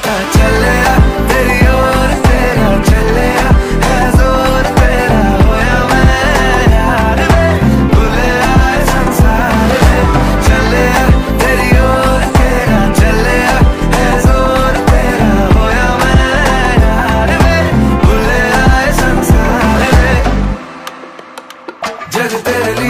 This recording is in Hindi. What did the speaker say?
पता चले तेरी और तेरा चले है ज़ोर तेरा होया मैं। यार में भूले आए संसार में चले तेरी और तेरा चले है ज़ोर तेरा होया मैं। यार में भूले आए संसार में, जग तेरे लिए